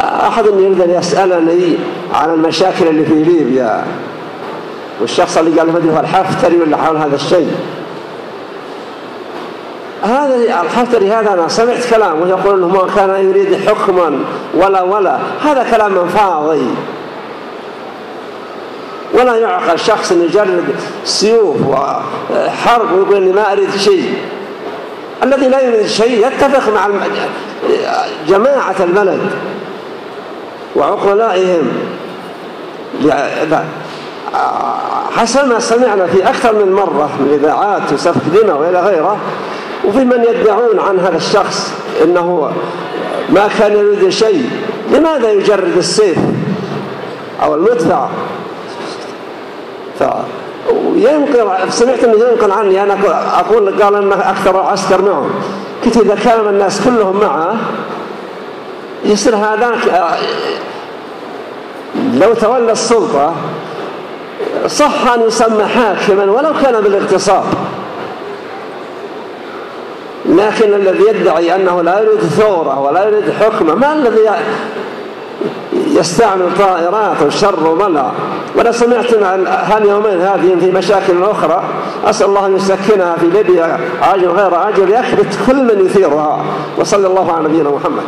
أحد أن يسألني عن المشاكل اللي في ليبيا. والشخص اللي قال هو الحفتري ولا حول هذا الشيء. هذا الحفتري هذا أنا سمعت كلامه يقول أنه ما كان يريد حكما ولا ولا. هذا كلام فاضي. ولا يعقل شخص يجرد سيوف وحرب ويقول إني ما أريد شيء. الذي لا يريد شيء يتفق مع جماعة البلد وعقلائهم. حسب ما سمعنا في أكثر من مرة من إذاعات وسفك دماء وإلى غيره وفي من يدعون عن هذا الشخص إنه ما كان يريد شيء. لماذا يجرد السيف أو المدفع؟ وينقل سمعت إنه ينقل عني أنا أقول قال ان أكثر عسكر معه. قلت إذا كان الناس كلهم معه يصير هذاك لو تولى السلطة صح أن يسمى حاكما ولو كان بالاغتصاب. لكن الذي يدعي أنه لا يريد ثورة ولا يريد حكمة ما الذي يستعمل طائرات وشر وملأ. وأنا سمعت هاليومين هذه في مشاكل أخرى. أسأل الله أن يسكنها في ليبيا. عاجل غير عاجل يكبت كل من يثيرها. وصلى الله على نبينا محمد.